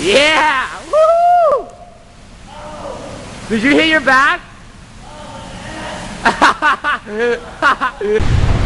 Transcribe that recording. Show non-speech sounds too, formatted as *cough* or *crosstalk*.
Yeah! Woo! Did you hit your back? *laughs*